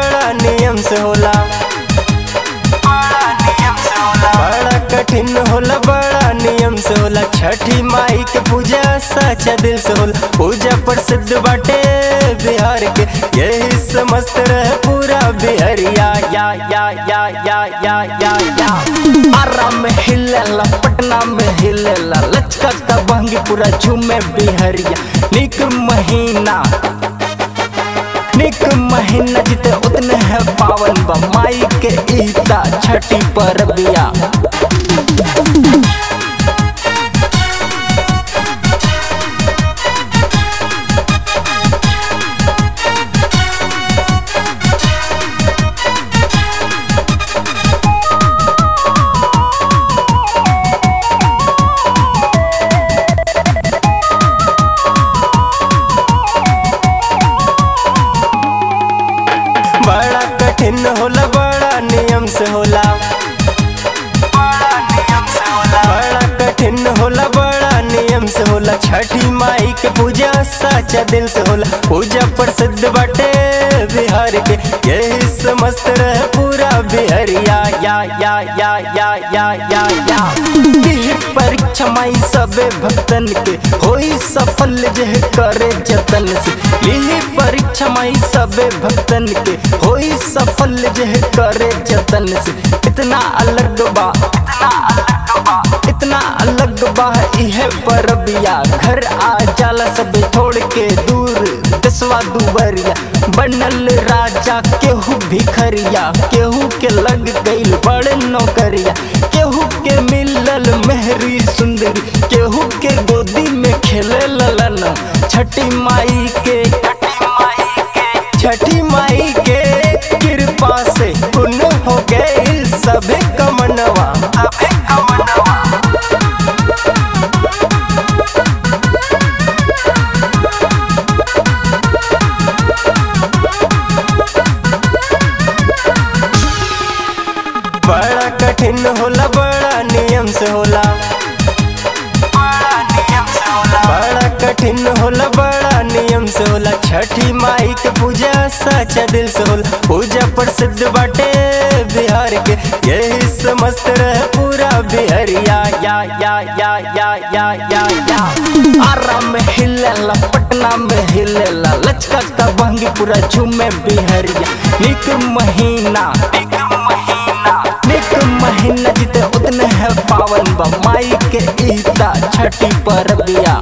बड़ा नियम से होला। बड़ा कठिन होला, बड़ा नियम से होला। छठी माई के पूजा सच्चा दिल से होला। पूजा प्रसिद्ध बाटे बिहार के यही समस्त रहे पूरा बिहरिया या या या या या या या आराम में हिलेला, पटना में हिलेला। लचका का पूरा झूमे बिहरिया। निक महीना। निक महीना जिते उतने है पावन बा माई के ईता छठी पर बिया से होला बड़ा नियम से होला। बड़ा कठिन होला बड़ा नियम से होला। छठी माई के पूजा सच्चा दिल से होला। पूजा प्रसिद्ध बटे बिहार के। यही समस्त रहे पूरा बिहारिया या या या या या या या यही परीक्षा माई सबे भक्तन के। होई सफल जह करे जतन से। यही परीक्षा माई सबे भक्तन के। होई सफल जह करे जतन से। इतना अलग बा इतना अलग बा, इतना अलग बा इहे परबिया घर आ जाला सब छोड़ के दूर। दसवा दुबरिया, बनल राजा केहू भिखरिया। केहू के लग गईल बड़े नौकरिया। केहू के मिलल मेहरी सुंदरी। केहू के गोदी में खेले ललन। छठी माई के, छठी माई के कृपा से पुन हो गए सभे कमनवा कठिन होला, बड़ा नियम से होला। कठिन होला, बड़ा नियम से होला। छठी माई के पूजा सच्चा दिल से होला। पूजा प्रसिद्ध बाटे बिहार के। यही समस्त रहे पूरा बिहारिया या या या या या या या आराम में हिलेला, पटना में हिलेला। लचका का बहंगी पूरा झूमे बिहारिया। निक महीना। पावन माई के ईता छठी पर बिया।